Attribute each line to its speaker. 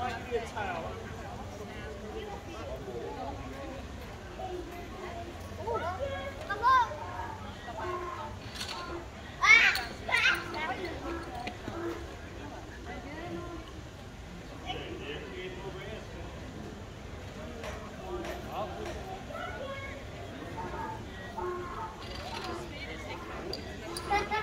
Speaker 1: might be a tower.